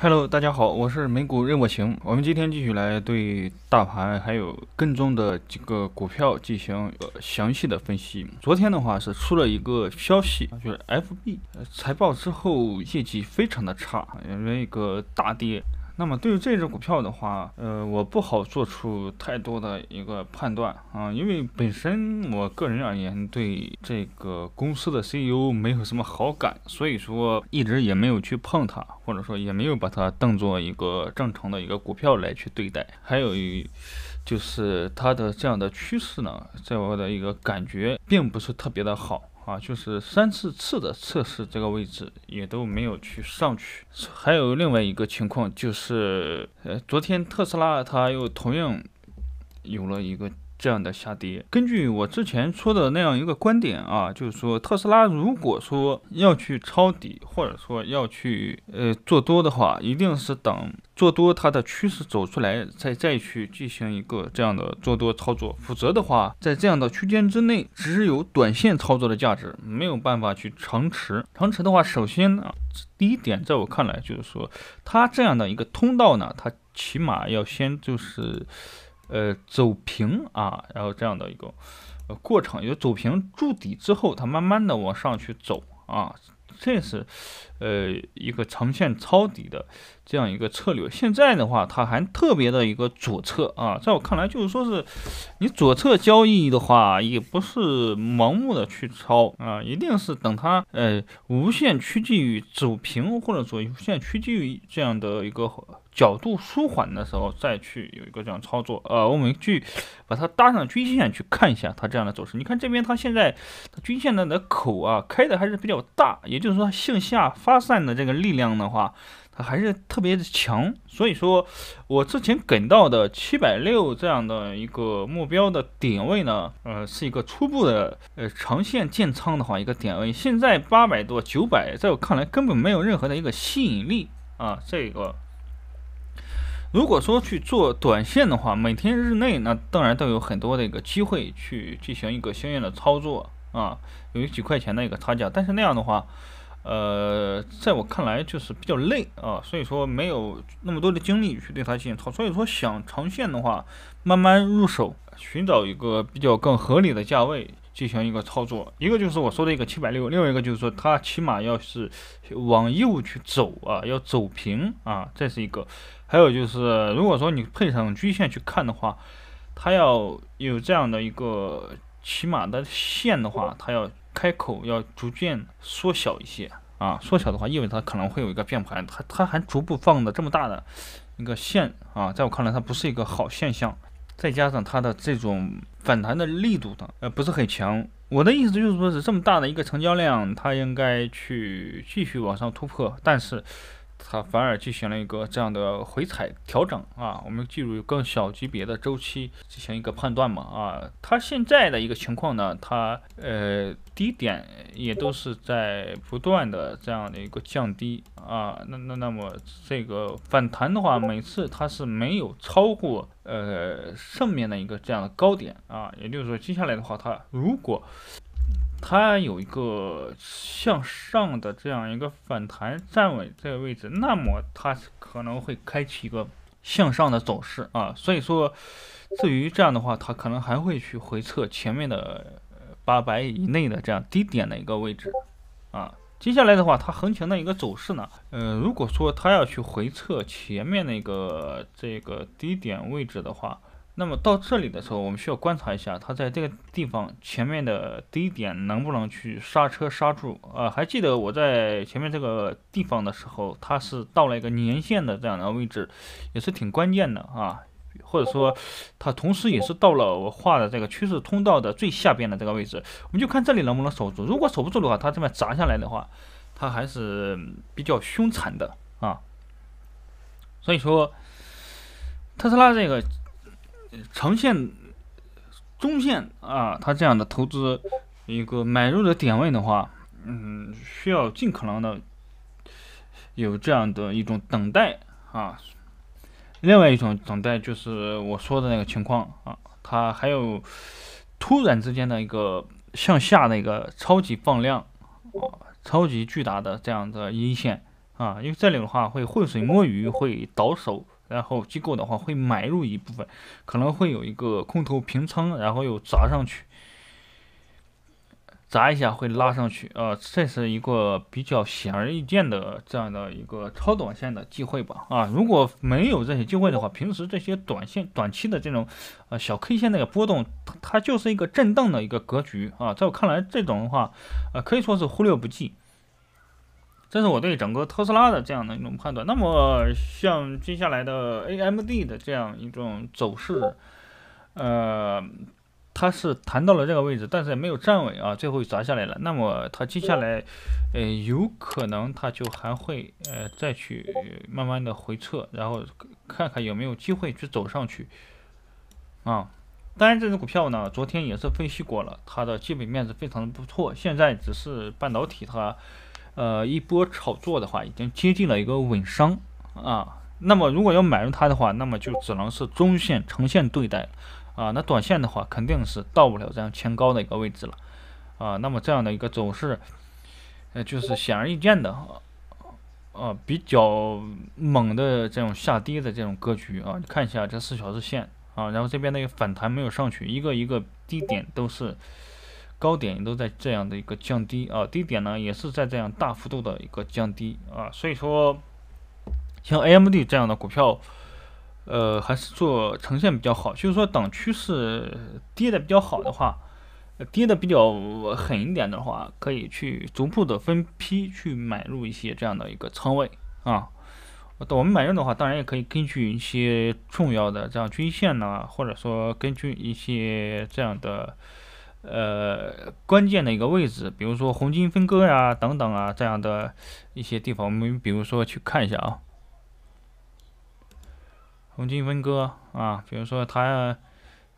Hello，大家好，我是美股任我行。我们今天继续来对大盘还有跟踪的几个股票进行呃详细的分析。昨天的话是出了一个消息，就是 FB 财报之后业绩非常的差，因为一个大跌。那么对于这只股票的话，呃，我不好做出太多的一个判断啊，因为本身我个人而言对这个公司的 CEO 没有什么好感，所以说一直也没有去碰它，或者说也没有把它当做一个正常的一个股票来去对待。还有一就是它的这样的趋势呢，在我的一个感觉并不是特别的好。啊，就是三四次的测试这个位置也都没有去上去，还有另外一个情况就是，呃，昨天特斯拉它又同样有了一个。这样的下跌，根据我之前说的那样一个观点啊，就是说特斯拉如果说要去抄底，或者说要去呃做多的话，一定是等做多它的趋势走出来，再再去进行一个这样的做多操作，否则的话，在这样的区间之内，只有短线操作的价值，没有办法去长持。长持的话，首先呢，第一点，在我看来就是说，它这样的一个通道呢，它起码要先就是。呃，走平啊，然后这样的一个呃过程，有走平筑底之后，它慢慢的往上去走啊，这是呃一个长线抄底的这样一个策略。现在的话，它还特别的一个左侧啊，在我看来，就是说是你左侧交易的话，也不是盲目的去抄啊，一定是等它呃无限趋近于走平，或者说无限趋近于这样的一个。角度舒缓的时候再去有一个这样操作，呃，我们去把它搭上均线去看一下它这样的走势。你看这边它现在均线的的口啊开的还是比较大，也就是说向下发散的这个力量的话，它还是特别的强。所以说我之前给到的七百六这样的一个目标的点位呢，呃，是一个初步的呃长线建仓的话一个点位。现在八百多九百，在我看来根本没有任何的一个吸引力啊，这个。如果说去做短线的话，每天日内那当然都有很多的一个机会去进行一个相应的操作啊，有几块钱的一个差价，但是那样的话，呃，在我看来就是比较累啊，所以说没有那么多的精力去对它进行操，所以说想长线的话，慢慢入手，寻找一个比较更合理的价位。进行一个操作，一个就是我说的一个七百六，另外一个就是说它起码要是往右去走啊，要走平啊，这是一个。还有就是，如果说你配上均线去看的话，它要有这样的一个起码的线的话，它要开口要逐渐缩小一些啊，缩小的话意味着它可能会有一个变盘，它它还逐步放的这么大的一个线啊，在我看来它不是一个好现象。再加上它的这种反弹的力度呢，呃，不是很强。我的意思就是说，是这么大的一个成交量，它应该去继续往上突破，但是。它反而进行了一个这样的回踩调整啊，我们进入更小级别的周期进行一个判断嘛啊，它现在的一个情况呢，它呃低点也都是在不断的这样的一个降低啊，那那那么这个反弹的话，每次它是没有超过呃上面的一个这样的高点啊，也就是说接下来的话，它如果它有一个向上的这样一个反弹站稳这个位置，那么它可能会开启一个向上的走势啊。所以说，至于这样的话，它可能还会去回测前面的八百以内的这样低点的一个位置啊。接下来的话，它横行的一个走势呢，呃，如果说它要去回测前面那个这个低点位置的话。那么到这里的时候，我们需要观察一下，它在这个地方前面的低点能不能去刹车刹住啊？还记得我在前面这个地方的时候，它是到了一个年线的这样的位置，也是挺关键的啊。或者说，它同时也是到了我画的这个趋势通道的最下边的这个位置，我们就看这里能不能守住。如果守不住的话，它这边砸下来的话，它还是比较凶残的啊。所以说，特斯拉这个。长线、中线啊，它这样的投资一个买入的点位的话，嗯，需要尽可能的有这样的一种等待啊。另外一种等待就是我说的那个情况啊，它还有突然之间的一个向下的一个超级放量啊，超级巨大的这样的阴线啊，因为这里的话会浑水摸鱼，会倒手，然后机构的话会买入一部分，可能会有一个空头平仓，然后又砸上去。砸一下会拉上去，呃，这是一个比较显而易见的这样的一个超短线的机会吧，啊，如果没有这些机会的话，平时这些短线、短期的这种呃小 K 线那个波动，它就是一个震荡的一个格局啊，在我看来，这种的话，呃，可以说是忽略不计。这是我对整个特斯拉的这样的一种判断。那么，像接下来的 AMD 的这样一种走势，呃。它是弹到了这个位置，但是也没有站稳啊，最后砸下来了。那么它接下来，呃，有可能它就还会呃再去慢慢的回撤，然后看看有没有机会去走上去啊。当然，这只股票呢，昨天也是分析过了，它的基本面是非常的不错。现在只是半导体它呃一波炒作的话，已经接近了一个稳商啊。那么如果要买入它的话，那么就只能是中线呈现对待。啊，那短线的话肯定是到不了这样前高的一个位置了，啊，那么这样的一个走势，呃，就是显而易见的，啊，比较猛的这种下跌的这种格局啊，你看一下这四小时线啊，然后这边那个反弹没有上去，一个一个低点都是高点都在这样的一个降低啊，低点呢也是在这样大幅度的一个降低啊，所以说像 AMD 这样的股票。呃，还是做呈现比较好，就是说等趋势跌的比较好的话，跌的比较狠一点的话，可以去逐步的分批去买入一些这样的一个仓位啊。我们买入的话，当然也可以根据一些重要的这样均线呢，或者说根据一些这样的呃关键的一个位置，比如说红金分割呀等等啊这样的一些地方，我们比如说去看一下啊。红金分割啊，比如说它，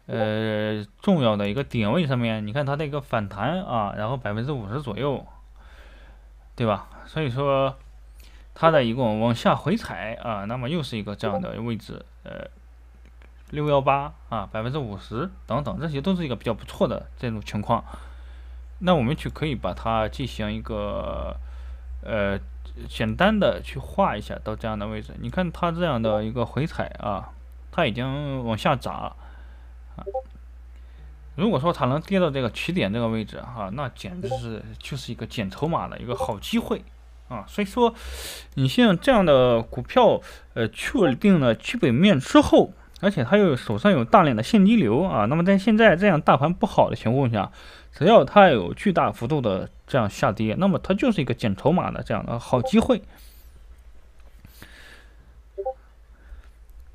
呃，重要的一个点位上面，你看它的一个反弹啊，然后百分之五十左右，对吧？所以说它的一个往下回踩啊，那么又是一个这样的位置，呃，六幺八啊，百分之五十等等，这些都是一个比较不错的这种情况。那我们去可以把它进行一个，呃。简单的去画一下到这样的位置，你看它这样的一个回踩啊，它已经往下砸啊。如果说它能跌到这个起点这个位置哈，那简直是就是一个捡筹码的一个好机会啊。所以说，你像这样的股票，呃，确定了基本面之后，而且它又手上有大量的现金流啊，那么在现在这样大盘不好的情况下。只要它有巨大幅度的这样下跌，那么它就是一个捡筹码的这样的好机会。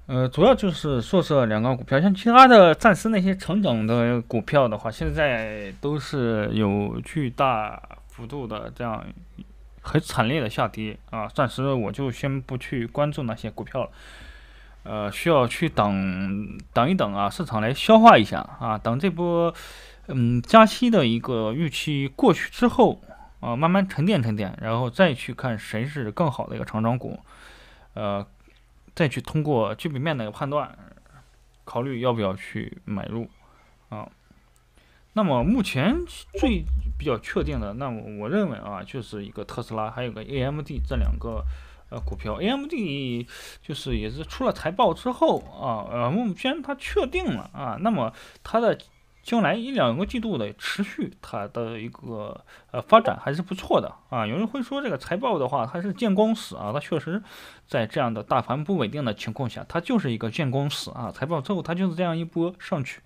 呃，主要就是说这两个股票，像其他的暂时那些成长的股票的话，现在都是有巨大幅度的这样很惨烈的下跌啊。暂时我就先不去关注那些股票了，呃，需要去等等一等啊，市场来消化一下啊，等这波。嗯，加息的一个预期过去之后，啊，慢慢沉淀沉淀，然后再去看谁是更好的一个成长股，呃，再去通过基本面的一个判断，考虑要不要去买入，啊，那么目前最比较确定的，那么我认为啊，就是一个特斯拉，还有个 AMD 这两个股票，AMD 就是也是出了财报之后啊，呃，目前它确定了啊，那么它的。将来一两个季度的持续，它的一个呃发展还是不错的啊。有人会说这个财报的话，它是见光死啊。它确实在这样的大盘不稳定的情况下，它就是一个见光死啊。财报之后，它就是这样一波上去，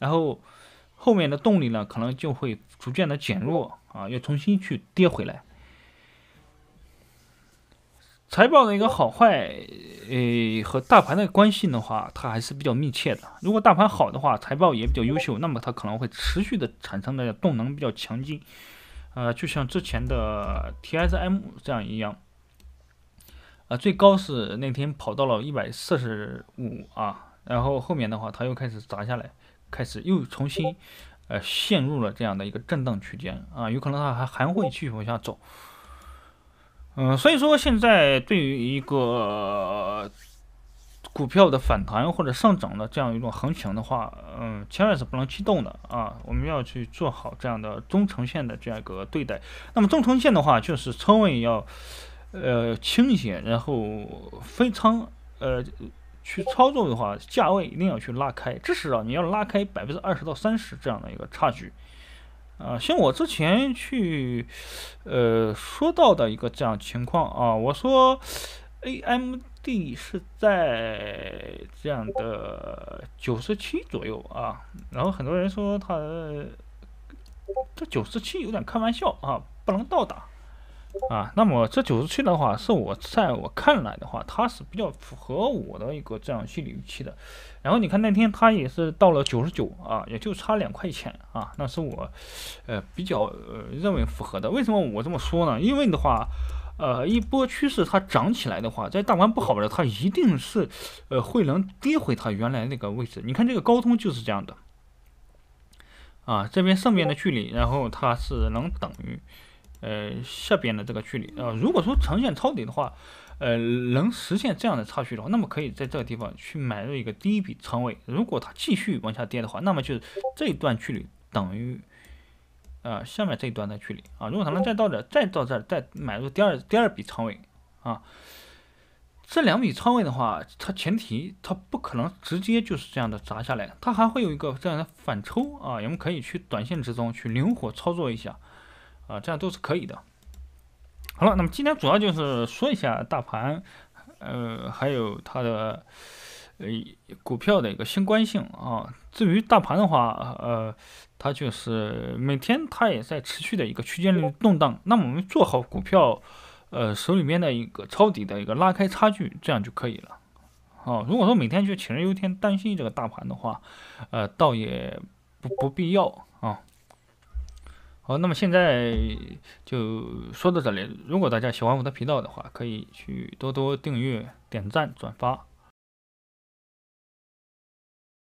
然后后面的动力呢，可能就会逐渐的减弱啊，又重新去跌回来。财报的一个好坏，呃，和大盘的关系的话，它还是比较密切的。如果大盘好的话，财报也比较优秀，那么它可能会持续的产生的动能比较强劲，呃，就像之前的 TSM 这样一样，啊，最高是那天跑到了一百四十五啊，然后后面的话它又开始砸下来，开始又重新呃陷入了这样的一个震荡区间啊，有可能它还还会继续往下走。嗯，所以说现在对于一个股票的反弹或者上涨的这样一种行情的话，嗯，千万是不能激动的啊！我们要去做好这样的中长线的这样一个对待。那么中长线的话，就是仓位要呃倾斜，然后非常呃去操作的话，价位一定要去拉开，至少你要拉开百分之二十到三十这样的一个差距。啊，像我之前去呃说到的一个这样情况啊，我说 AMD 是在这样的九十七左右啊，然后很多人说它这九十七有点开玩笑啊，不能到达。啊，那么这九十七的话，是我在我看来的话，它是比较符合我的一个这样心理预期的。然后你看那天它也是到了九十九啊，也就差两块钱啊，那是我呃比较呃认为符合的。为什么我这么说呢？因为的话，呃一波趋势它涨起来的话，在大盘不好的，它一定是呃会能跌回它原来那个位置。你看这个高通就是这样的啊，这边上面的距离，然后它是能等于。呃，下边的这个距离啊，如果说呈现抄底的话，呃，能实现这样的差距的话，那么可以在这个地方去买入一个第一笔仓位。如果它继续往下跌的话，那么就是这一段距离等于呃下面这一段的距离啊。如果它能再到这，再到这儿，再买入第二第二笔仓位啊，这两笔仓位的话，它前提它不可能直接就是这样的砸下来，它还会有一个这样的反抽啊，我们可以去短线之中去灵活操作一下。啊，这样都是可以的。好了，那么今天主要就是说一下大盘，呃，还有它的呃股票的一个相关性啊。至于大盘的话，呃，它就是每天它也在持续的一个区间里动荡。那么我们做好股票，呃，手里面的一个抄底的一个拉开差距，这样就可以了。啊，如果说每天去杞人忧天，担心这个大盘的话，呃，倒也不不必要。好，那么现在就说到这里。如果大家喜欢我的频道的话，可以去多多订阅、点赞、转发。